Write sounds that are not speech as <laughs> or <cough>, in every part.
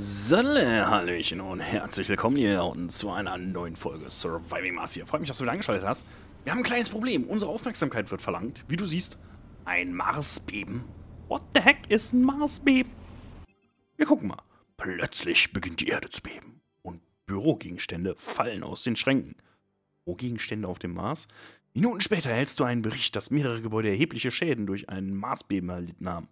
Salle, Hallöchen und herzlich willkommen hier unten zu einer neuen Folge Surviving Mars hier. Freut mich, dass du wieder eingeschaltet hast. Wir haben ein kleines Problem. Unsere Aufmerksamkeit wird verlangt. Wie du siehst, ein Marsbeben. What the heck ist ein Marsbeben? Wir gucken mal. Plötzlich beginnt die Erde zu beben und Bürogegenstände fallen aus den Schränken. Bürogegenstände auf dem Mars? Minuten später erhältst du einen Bericht, dass mehrere Gebäude erhebliche Schäden durch ein Marsbeben erlitten haben.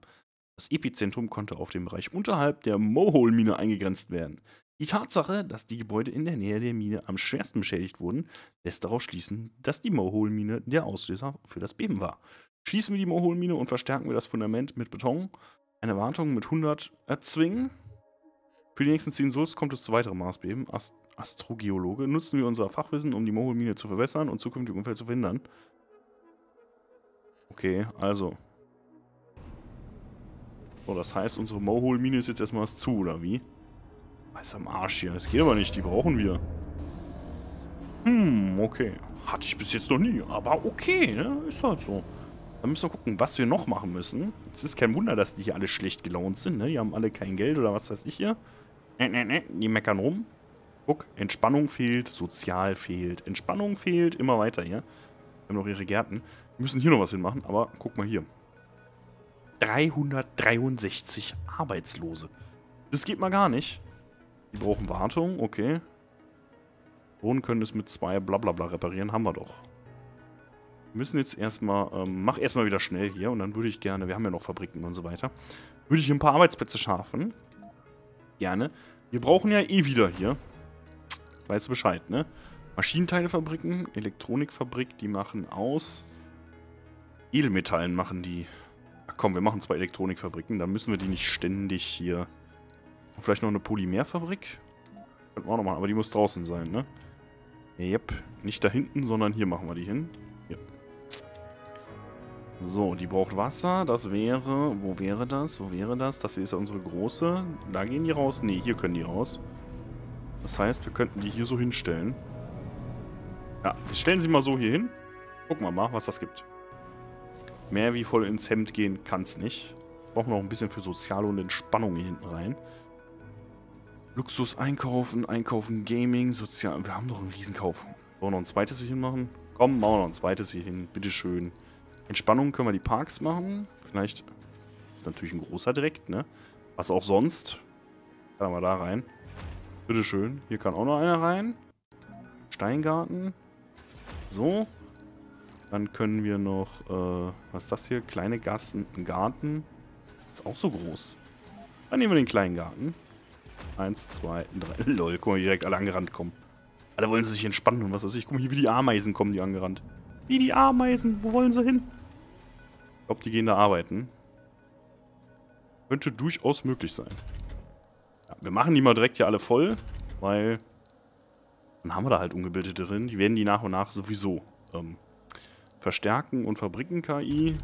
Das Epizentrum konnte auf dem Bereich unterhalb der Mohole-Mine eingegrenzt werden. Die Tatsache, dass die Gebäude in der Nähe der Mine am schwersten beschädigt wurden, lässt darauf schließen, dass die Mohole-Mine der Auslöser für das Beben war. Schließen wir die Mohole-Mine und verstärken wir das Fundament mit Beton. Eine Wartung mit 100 erzwingen. Für die nächsten 10 Sols kommt es zu weiteren Marsbeben. Ast Astrogeologe. Nutzen wir unser Fachwissen, um die Mohole-Mine zu verbessern und zukünftige Unfälle zu verhindern. Okay, also so, das heißt, unsere Mohole-Mine ist jetzt erstmal zu, oder wie? Weiß am Arsch hier. Das geht aber nicht, die brauchen wir. Hm, okay. Hatte ich bis jetzt noch nie, aber okay, ne? Ist halt so. Dann müssen wir gucken, was wir noch machen müssen. Es ist kein Wunder, dass die hier alle schlecht gelaunt sind, ne? Die haben alle kein Geld oder was weiß ich hier. Ne, ne, ne, die meckern rum. Guck, Entspannung fehlt, sozial fehlt, Entspannung fehlt, immer weiter hier. Wir haben noch ihre Gärten. Wir müssen hier noch was hinmachen, aber guck mal hier. 363 Arbeitslose. Das geht mal gar nicht. Die brauchen Wartung, okay. Drohnen können es mit zwei blablabla reparieren, haben wir doch. Wir müssen jetzt erstmal, ähm, mach erstmal wieder schnell hier und dann würde ich gerne, wir haben ja noch Fabriken und so weiter, würde ich ein paar Arbeitsplätze schaffen. Gerne. Wir brauchen ja eh wieder hier. Weißt du Bescheid, ne? Maschinenteilefabriken, Elektronikfabrik, die machen aus. Edelmetallen machen die komm, wir machen zwei Elektronikfabriken. Dann müssen wir die nicht ständig hier... Vielleicht noch eine Polymerfabrik? Könnten wir auch noch machen, aber die muss draußen sein, ne? Yep, nicht da hinten, sondern hier machen wir die hin. Hier. So, die braucht Wasser. Das wäre... Wo wäre das? Wo wäre das? Das hier ist ja unsere große. Da gehen die raus. Ne, hier können die raus. Das heißt, wir könnten die hier so hinstellen. Ja, wir stellen sie mal so hier hin. Gucken wir mal, was das gibt. Mehr wie voll ins Hemd gehen kann es nicht. Brauchen wir noch ein bisschen für Soziale und Entspannung hier hinten rein. Luxus einkaufen, einkaufen, Gaming, Sozial... Wir haben doch einen Riesenkauf. Wollen wir noch ein zweites hier hinmachen? Komm, machen wir noch ein zweites hier hin. Bitteschön. Entspannung können wir die Parks machen. Vielleicht ist natürlich ein großer direkt, ne? Was auch sonst. Kann wir da rein. Bitteschön. Hier kann auch noch einer rein. Steingarten. So. Dann können wir noch, äh, was ist das hier? Kleine Gassen, Garten. Ist auch so groß. Dann nehmen wir den kleinen Garten. Eins, zwei, drei. <laughs> Lol, guck mal, direkt alle angerannt kommen. Alle wollen sich entspannen und was weiß ich. Guck mal hier, wie die Ameisen kommen, die angerannt. Wie die Ameisen, wo wollen sie hin? Ich glaube, die gehen da arbeiten. Könnte durchaus möglich sein. Ja, wir machen die mal direkt hier alle voll, weil dann haben wir da halt Ungebildete drin. Die werden die nach und nach sowieso ähm, Verstärken und Fabriken-KI.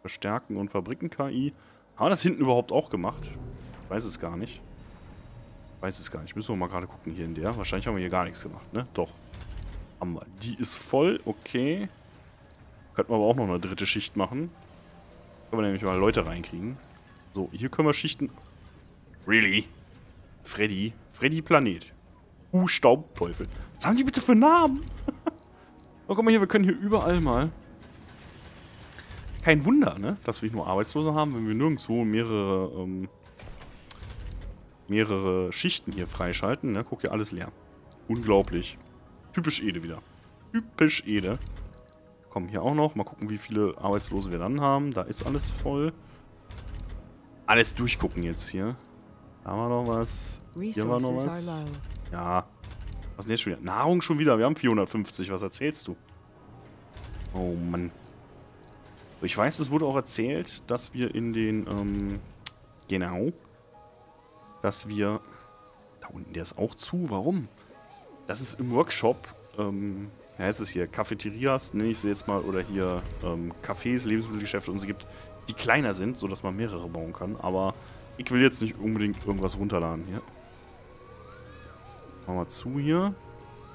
Verstärken und Fabriken-KI. Haben wir das hinten überhaupt auch gemacht? Ich weiß es gar nicht. Ich weiß es gar nicht. Müssen wir mal gerade gucken hier in der. Wahrscheinlich haben wir hier gar nichts gemacht, ne? Doch. Haben wir. Die ist voll. Okay. Könnten wir aber auch noch eine dritte Schicht machen. Können wir nämlich mal Leute reinkriegen. So, hier können wir Schichten... Really? Freddy? Freddy Planet. Uh, Staubteufel. Was haben die bitte für Namen? Oh, guck mal hier, wir können hier überall mal... Kein Wunder, ne? Dass wir nur Arbeitslose haben, wenn wir nirgendwo mehrere, ähm, mehrere Schichten hier freischalten, ne? Guck hier, alles leer. Unglaublich. Typisch Ede wieder. Typisch Ede. Komm, hier auch noch. Mal gucken, wie viele Arbeitslose wir dann haben. Da ist alles voll. Alles durchgucken jetzt hier. Da haben wir noch was. Hier war noch was. Ja, was ist denn jetzt schon wieder? Nahrung schon wieder. Wir haben 450. Was erzählst du? Oh Mann. Ich weiß, es wurde auch erzählt, dass wir in den, ähm, genau, dass wir, da unten, der ist auch zu, warum? Das ist im Workshop, ähm, ist es hier, Cafeterias, nenne ich sie jetzt mal, oder hier, ähm, Cafés, Lebensmittelgeschäfte und so gibt, die kleiner sind, sodass man mehrere bauen kann, aber ich will jetzt nicht unbedingt irgendwas runterladen hier. Machen wir zu hier.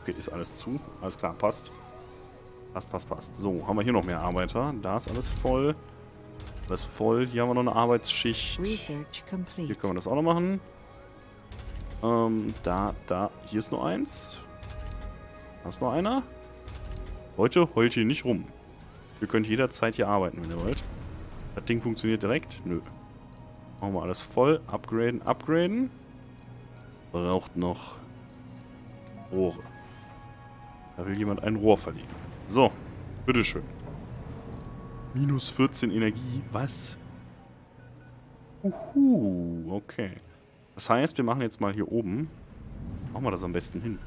Okay, ist alles zu. Alles klar, passt. Passt, passt, passt. So, haben wir hier noch mehr Arbeiter. Da ist alles voll. Alles voll. Hier haben wir noch eine Arbeitsschicht. Hier können wir das auch noch machen. Ähm, da, da. Hier ist nur eins. Da ist noch einer. Leute, heult hier nicht rum. Ihr könnt jederzeit hier arbeiten, wenn ihr wollt. Das Ding funktioniert direkt? Nö. Machen wir alles voll. Upgraden, upgraden. Braucht noch Rohre. Da will jemand ein Rohr verlegen. So, bitteschön. Minus 14 Energie. Was? Uhu, okay. Das heißt, wir machen jetzt mal hier oben. Machen wir das am besten hin.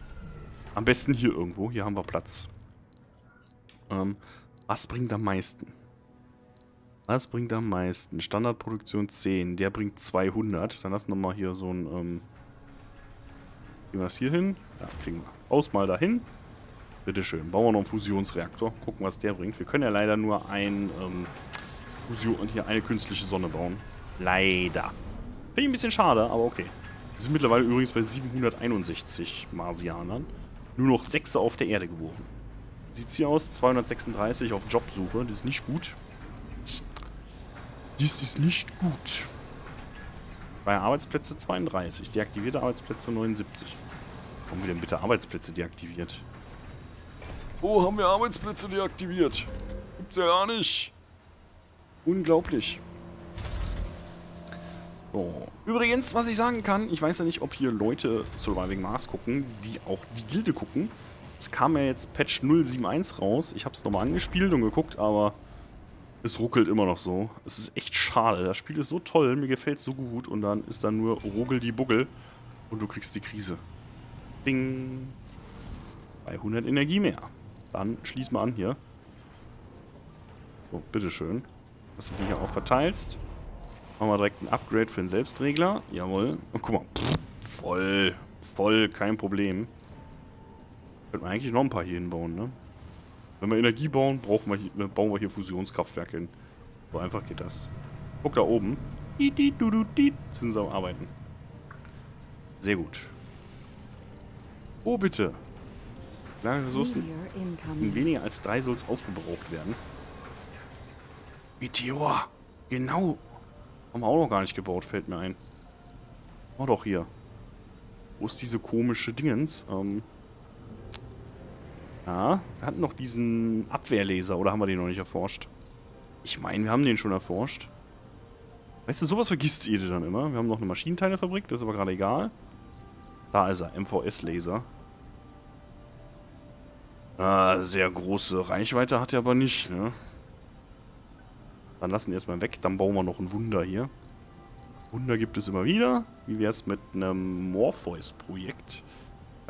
Am besten hier irgendwo. Hier haben wir Platz. Ähm, was bringt am meisten? Was bringt am meisten? Standardproduktion 10. Der bringt 200. Dann lassen wir mal hier so ein... Ähm, Kriegen wir das hier hin? Ja, kriegen wir. Aus mal dahin. Bitteschön. Bauen wir noch einen Fusionsreaktor. Gucken, was der bringt. Wir können ja leider nur ein, ähm, Fusion und hier eine künstliche Sonne bauen. Leider. Finde ich ein bisschen schade, aber okay. Wir sind mittlerweile übrigens bei 761 Marsianern. Nur noch 6 auf der Erde geboren. Sieht's hier aus? 236 auf Jobsuche. Das ist nicht gut. Dies ist nicht gut. Bei Arbeitsplätze 32. Deaktivierte Arbeitsplätze 79. Warum haben wir denn bitte Arbeitsplätze deaktiviert? Wo haben wir Arbeitsplätze deaktiviert? Gibt's ja gar nicht. Unglaublich. So. Übrigens, was ich sagen kann, ich weiß ja nicht, ob hier Leute Surviving Mars gucken, die auch die Gilde gucken. Es kam ja jetzt Patch 071 raus. Ich habe es nochmal angespielt und geguckt, aber es ruckelt immer noch so. Es ist echt schade. Das Spiel ist so toll, mir gefällt es so gut und dann ist da nur Ruggel die Buggel und du kriegst die Krise. Ding. Bei 100 Energie mehr. Dann schließ mal an hier. So, bitteschön. Dass du die hier auch verteilst. Machen wir direkt ein Upgrade für den Selbstregler. Jawohl. Und guck mal. Pff, voll. Voll, kein Problem. Könnten wir eigentlich noch ein paar hier hinbauen, ne? Wenn wir Energie bauen, brauchen wir hier, bauen wir hier Fusionskraftwerke hin. So einfach geht das. Guck da oben. Sind sie am Arbeiten. Sehr gut. Oh, bitte. Lange Ressourcen. In weniger als drei soll es aufgebraucht werden. Meteor. Genau. Haben wir auch noch gar nicht gebaut, fällt mir ein. Oh doch, hier. Wo ist diese komische Dingens? Ähm, ja, wir hatten noch diesen Abwehrlaser, oder haben wir den noch nicht erforscht? Ich meine, wir haben den schon erforscht. Weißt du, sowas vergisst Ede dann immer. Wir haben noch eine Maschinenteilefabrik, das ist aber gerade egal. Da ist er, MVS-Laser. Ah, sehr große Reichweite hat er aber nicht, ne? Dann lassen wir erstmal weg, dann bauen wir noch ein Wunder hier. Wunder gibt es immer wieder. Wie wäre es mit einem Morpheus-Projekt?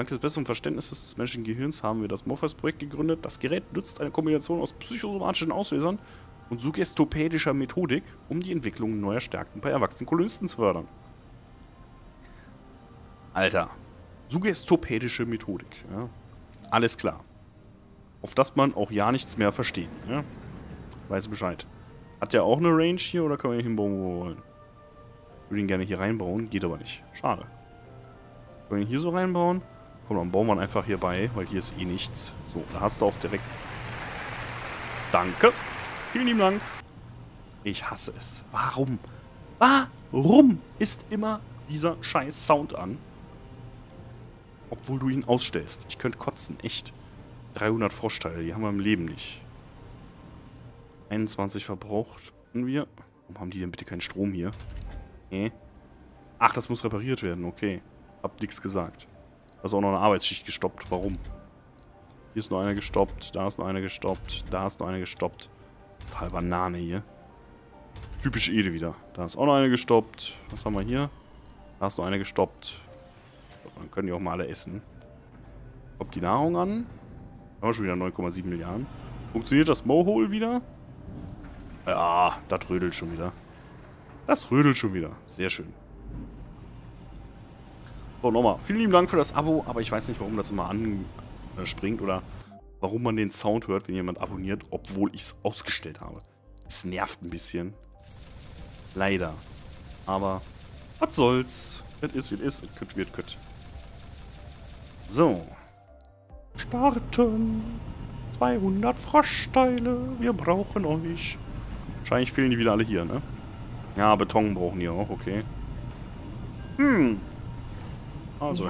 Dank des besseren Verständnisses des menschlichen Gehirns haben wir das Morpheus-Projekt gegründet. Das Gerät nutzt eine Kombination aus psychosomatischen Auslösern und suggestopädischer Methodik, um die Entwicklung neuer Stärken bei erwachsenen Kolonisten zu fördern. Alter. Suggestopädische Methodik, ja. Alles klar. Auf das man auch ja nichts mehr versteht, ja. Weiß Bescheid. Hat der auch eine Range hier oder können wir ihn hinbauen, wo wir wollen? Ich würde ihn gerne hier reinbauen, geht aber nicht. Schade. Können wir ihn hier so reinbauen? Komm, dann bauen wir einfach hier bei, weil hier ist eh nichts. So, da hast du auch direkt... Danke. Vielen lieben Dank. Ich hasse es. Warum? Warum ist immer dieser scheiß Sound an? Obwohl du ihn ausstellst. Ich könnte kotzen, echt. 300 Froschteile, die haben wir im Leben nicht. 21 verbraucht wir. Warum haben die denn bitte keinen Strom hier? Nee. Ach, das muss repariert werden, okay. Hab nix gesagt. Da ist auch noch eine Arbeitsschicht gestoppt. Warum? Hier ist noch einer gestoppt. Da ist noch einer gestoppt. Da ist noch einer gestoppt. Total Banane hier. Typisch Ede wieder. Da ist auch noch einer gestoppt. Was haben wir hier? Da ist noch einer gestoppt. Dann können die auch mal alle essen. Kommt die Nahrung an? Haben wir schon wieder 9,7 Milliarden. Funktioniert das Mohole wieder? Ja, das rödelt schon wieder. Das rödelt schon wieder. Sehr schön. So, nochmal. Vielen lieben Dank für das Abo, aber ich weiß nicht, warum das immer anspringt oder warum man den Sound hört, wenn jemand abonniert, obwohl ich es ausgestellt habe. Es nervt ein bisschen. Leider. Aber was soll's. Das ist, wie es ist. Kütt wird kütt. So. Starten. 200 Froschteile. Wir brauchen euch. Wahrscheinlich fehlen die wieder alle hier, ne? Ja, Beton brauchen die auch, okay. Hm. Also,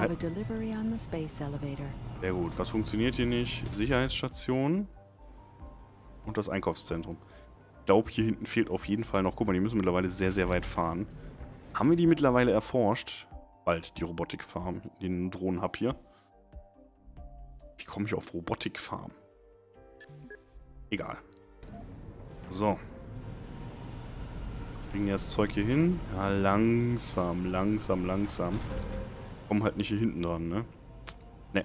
sehr gut. Was funktioniert hier nicht? Sicherheitsstation und das Einkaufszentrum. Ich glaube, hier hinten fehlt auf jeden Fall noch... Guck mal, die müssen mittlerweile sehr, sehr weit fahren. Haben wir die mittlerweile erforscht? Bald, die Robotikfarm, den Drohnenhub hier. Wie komme ich auf Robotikfarm? Egal. So. Bringen wir das Zeug hier hin. Ja, langsam, langsam, langsam. Kommen halt nicht hier hinten dran, ne? Ne.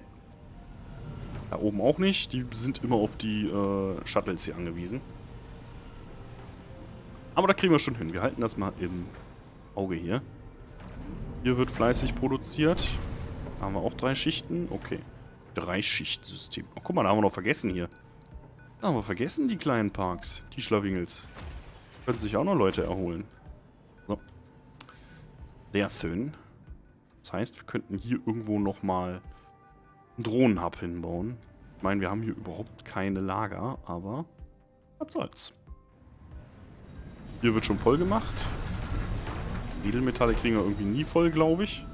Da oben auch nicht. Die sind immer auf die äh, Shuttles hier angewiesen. Aber da kriegen wir schon hin. Wir halten das mal im Auge hier. Hier wird fleißig produziert. Da haben wir auch drei Schichten. Okay. Drei Schichtsystem. Oh, guck mal, da haben wir noch vergessen hier. Da haben wir vergessen, die kleinen Parks. Die Schlawingels. Können sich auch noch Leute erholen. So. Sehr schön. Das heißt, wir könnten hier irgendwo nochmal einen Drohnenhub hinbauen. Ich meine, wir haben hier überhaupt keine Lager, aber was soll's. Hier wird schon voll gemacht. Edelmetalle kriegen wir irgendwie nie voll, glaube ich.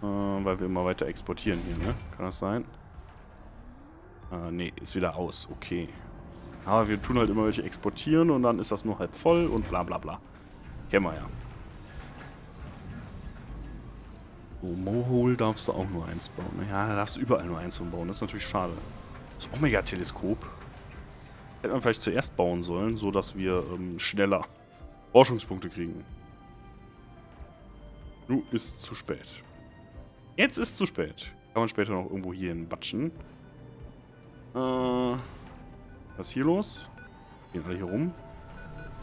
Äh, weil wir immer weiter exportieren hier, ne? Kann das sein? Äh, ne, ist wieder aus. Okay. Aber wir tun halt immer welche exportieren und dann ist das nur halb voll und bla bla bla. Kennen wir ja. So, Mohole darfst du auch nur eins bauen. Ja, da darfst du überall nur eins von bauen. Das ist natürlich schade. Das Omega-Teleskop. Hätte man vielleicht zuerst bauen sollen, so dass wir ähm, schneller Forschungspunkte kriegen. Nu ist zu spät. Jetzt ist zu spät. Kann man später noch irgendwo hier hin batschen. Äh, was ist hier los? Gehen alle hier rum?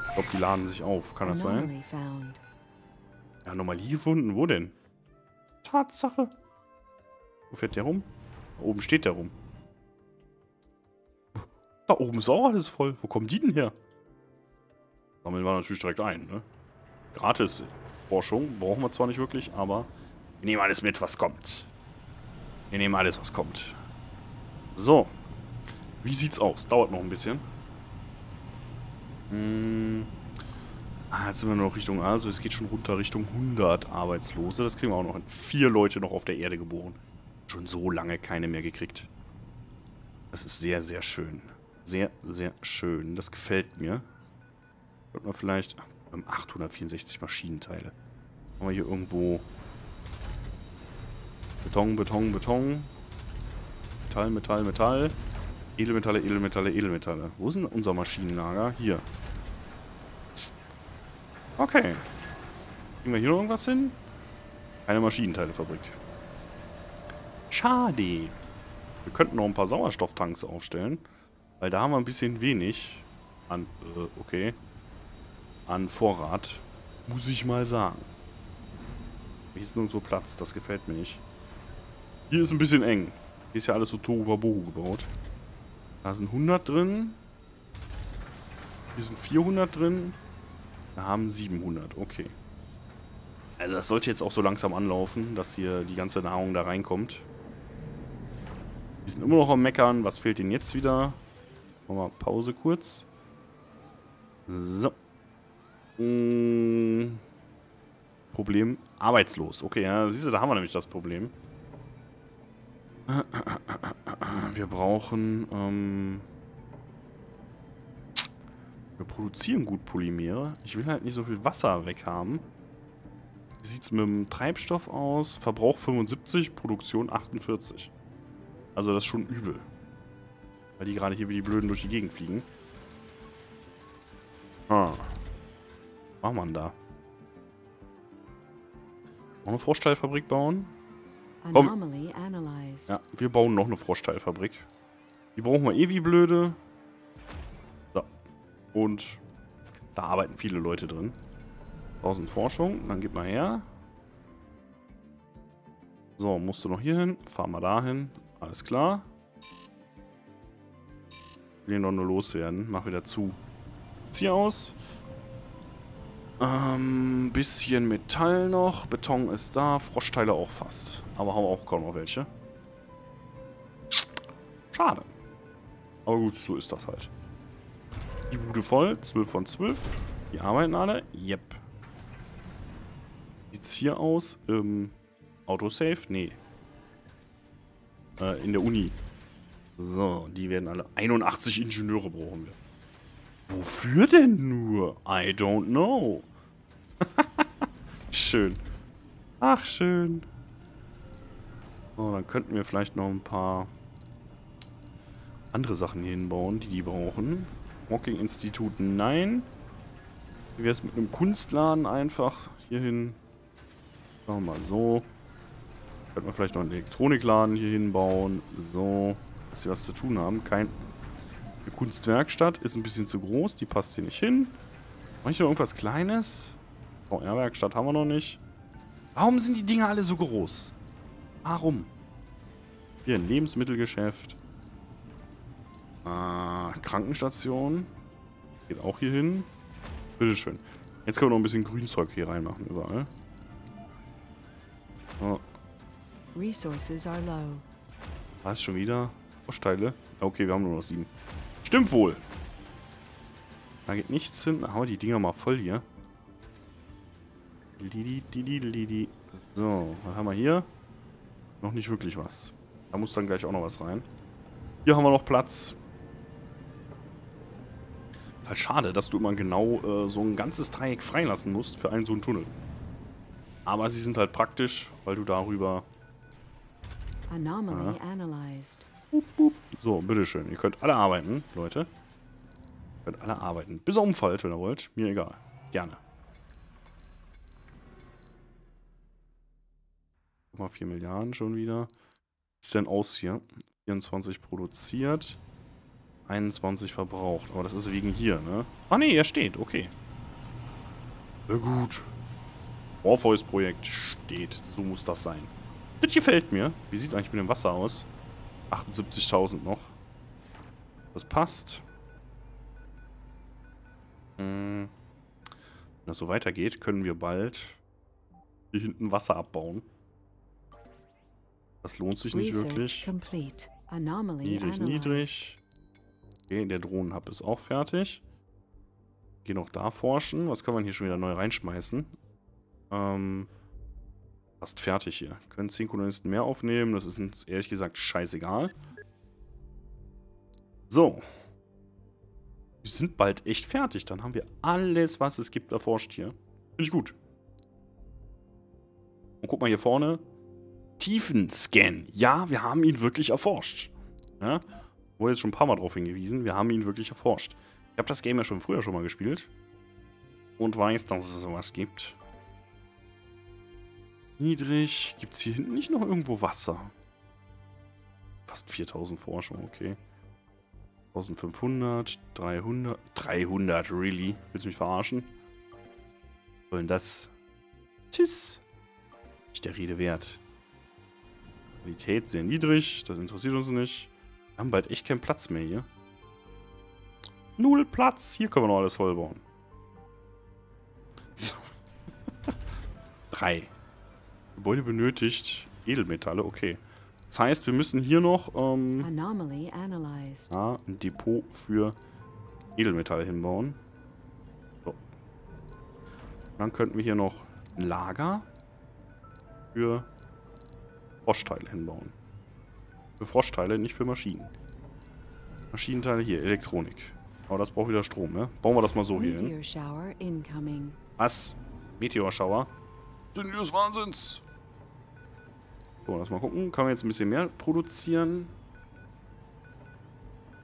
Ich glaube, die laden sich auf. Kann das sein? Ja, Anomalie gefunden. Wo denn? Tatsache. Wo fährt der rum? Da oben steht der rum. Da oben ist auch alles voll. Wo kommen die denn her? Sammeln wir natürlich direkt ein, ne? Gratis Forschung. Brauchen wir zwar nicht wirklich, aber wir nehmen alles mit, was kommt. Wir nehmen alles, was kommt. So. Wie sieht's aus? Dauert noch ein bisschen. Hm. Ah, jetzt sind wir noch Richtung, also es geht schon runter Richtung 100 Arbeitslose. Das kriegen wir auch noch hin. Vier Leute noch auf der Erde geboren. Schon so lange keine mehr gekriegt. Das ist sehr, sehr schön. Sehr, sehr schön. Das gefällt mir. Könnte man vielleicht... ach, Wir haben 864 Maschinenteile. Haben wir hier irgendwo... Beton, Beton, Beton. Metall, Metall, Metall. Edelmetalle, Edelmetalle, Edelmetalle. Wo ist denn unser Maschinenlager? Hier. Okay. Kriegen wir hier noch irgendwas hin? Keine Maschinenteilefabrik. Schade. Wir könnten noch ein paar Sauerstofftanks aufstellen. Weil da haben wir ein bisschen wenig an, äh, okay, an Vorrat. Muss ich mal sagen. Hier ist nirgendwo Platz, das gefällt mir nicht. Hier ist ein bisschen eng. Hier ist ja alles so Tohuwabohu gebaut. Da sind 100 drin. Hier sind 400 drin. Wir haben 700, okay. Also das sollte jetzt auch so langsam anlaufen, dass hier die ganze Nahrung da reinkommt. Die sind immer noch am Meckern. Was fehlt ihnen jetzt wieder? Machen wir Pause kurz. So. Mm. Problem arbeitslos. Okay, ja, siehst du, da haben wir nämlich das Problem. Wir brauchen, ähm, wir produzieren gut Polymere. Ich will halt nicht so viel Wasser weghaben. Wie sieht es mit dem Treibstoff aus? Verbrauch 75, Produktion 48. Also das ist schon übel. Weil die gerade hier wie die Blöden durch die Gegend fliegen. Ah. Was macht man da? Noch eine Froschteilfabrik bauen? Komm. Ja, wir bauen noch eine Froschteilfabrik. Die brauchen wir eh wie blöde. Und da arbeiten viele Leute drin. 1000 Forschung, dann gib mal her. So, musst du noch hier hin. Fahr mal dahin. Alles klar. Will ihn doch nur loswerden. Mach wieder zu. Zieh aus. Ähm, bisschen Metall noch. Beton ist da. Froschteile auch fast. Aber haben auch kaum noch welche. Schade. Aber gut, so ist das halt. Die Bude voll. 12 von 12. Die arbeiten alle. Yep. Sieht sieht's hier aus? Im Autosave? Nee. Äh, in der Uni. So, die werden alle... 81 Ingenieure brauchen wir. Wofür denn nur? I don't know. <laughs> schön. Ach, schön. So, dann könnten wir vielleicht noch ein paar andere Sachen hier hinbauen, die die brauchen. Walking-Institut, nein. Wie wäre es mit einem Kunstladen einfach hier hin? Machen wir mal so. Könnten wir vielleicht noch einen Elektronikladen hier hinbauen. So, dass sie was zu tun haben. Kein... Eine Kunstwerkstatt ist ein bisschen zu groß. Die passt hier nicht hin. Mach ich noch irgendwas Kleines? VR-Werkstatt haben wir noch nicht. Warum sind die Dinger alle so groß? Warum? Hier ein Lebensmittelgeschäft. Äh, Krankenstation. Geht auch hier hin. Bitteschön. Jetzt können wir noch ein bisschen Grünzeug hier reinmachen überall. So. Resources are low. Was schon wieder? Froschteile? Okay, wir haben nur noch sieben. Stimmt wohl. Da geht nichts hin. Wir die Dinger mal voll hier. So, was haben wir hier? Noch nicht wirklich was. Da muss dann gleich auch noch was rein. Hier haben wir noch Platz. Halt schade, dass du immer genau äh, so ein ganzes Dreieck freilassen musst für einen so einen Tunnel. Aber sie sind halt praktisch, weil du darüber... Anomaly analyzed. So, bitteschön. Ihr könnt alle arbeiten, Leute. Ihr könnt alle arbeiten. Bis er umfällt, wenn ihr wollt. Mir egal. Gerne. Guck mal, 4 Milliarden schon wieder. Was ist denn aus hier? 24 produziert. 21 verbraucht. Aber das ist wegen hier, ne? Ah ne, er steht. Okay. Na gut. Morpheus-Projekt steht. So muss das sein. Das gefällt mir. Wie sieht es eigentlich mit dem Wasser aus? 78.000 noch. Das passt. Hm. Wenn das so weitergeht, können wir bald hier hinten Wasser abbauen. Das lohnt sich nicht wirklich. Niedrig, niedrig. Okay, der Drohnenhub ist auch fertig. Geh noch da forschen. Was kann man hier schon wieder neu reinschmeißen? Ähm, fast fertig hier. Können 10 Kolonisten mehr aufnehmen. Das ist uns ehrlich gesagt scheißegal. So. Wir sind bald echt fertig. Dann haben wir alles, was es gibt, erforscht hier. Finde ich gut. Und guck mal hier vorne. Tiefenscan. Ja, wir haben ihn wirklich erforscht. Ja? Wurde jetzt schon ein paar Mal darauf hingewiesen. Wir haben ihn wirklich erforscht. Ich habe das Game ja schon früher schon mal gespielt. Und weiß, dass es sowas gibt. Niedrig. Gibt es hier hinten nicht noch irgendwo Wasser? Fast 4000 Forschung, okay. 1500, 300. 300, really? Willst du mich verarschen? Was soll denn das? Tschüss. Nicht der Rede wert. Qualität sehr niedrig, das interessiert uns nicht. Wir haben bald echt keinen Platz mehr hier. Null Platz, hier können wir noch alles vollbauen. So. Drei. Gebäude benötigt Edelmetalle, okay. Das heißt, wir müssen hier noch ähm, ja, ein Depot für Edelmetalle hinbauen. So. Dann könnten wir hier noch ein Lager für Froschteile hinbauen. Für Froschteile, nicht für Maschinen. Maschinenteile hier, Elektronik. Aber das braucht wieder Strom, ne? Bauen wir das mal so hier hin. Was? Meteorschauer? Sind des Wahnsinns? So, lass mal gucken. Kann man jetzt ein bisschen mehr produzieren?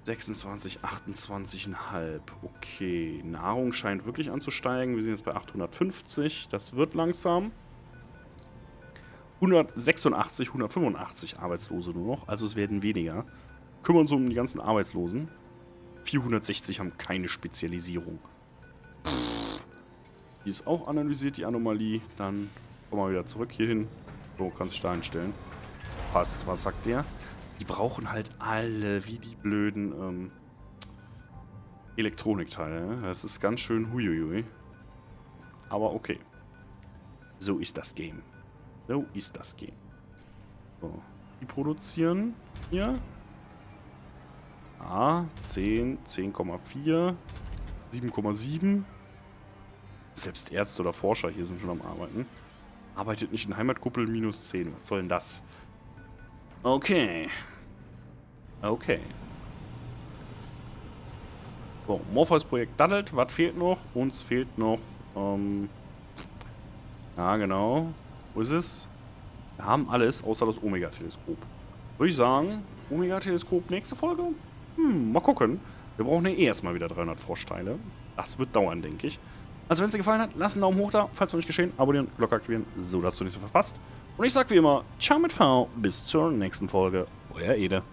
26, 28,5. Okay. Nahrung scheint wirklich anzusteigen. Wir sind jetzt bei 850. Das wird langsam. 186, 185 Arbeitslose nur noch. Also es werden weniger. Kümmern uns um die ganzen Arbeitslosen. 460 haben keine Spezialisierung. Die ist auch analysiert, die Anomalie. Dann kommen wir wieder zurück hier hin. So, kannst dich da hinstellen. Passt. Was sagt der? Die brauchen halt alle, wie die blöden ähm, Elektronikteile. ne? Das ist ganz schön huiuiui. Aber okay. So ist das Game. So ist das Game. So. Die produzieren hier. Ah, 10, 10,4, 7,7. Selbst Ärzte oder Forscher hier sind schon am Arbeiten. Arbeitet nicht in Heimatkuppel minus 10. Was soll denn das? Okay. Okay. So, Morpheus-Projekt daddelt. Was fehlt noch? Uns fehlt noch, ähm... Ja, genau. Ist es? Wir haben alles, außer das Omega-Teleskop. Würde ich sagen, Omega-Teleskop nächste Folge? Hm, mal gucken. Wir brauchen ja eh erstmal wieder 300 Froschteile. Das wird dauern, denke ich. Also wenn es dir gefallen hat, lass einen Daumen hoch da. Falls noch nicht geschehen, abonnieren, Glocke aktivieren, so dass du nichts verpasst. Und ich sag wie immer, ciao mit V, bis zur nächsten Folge. Euer Ede.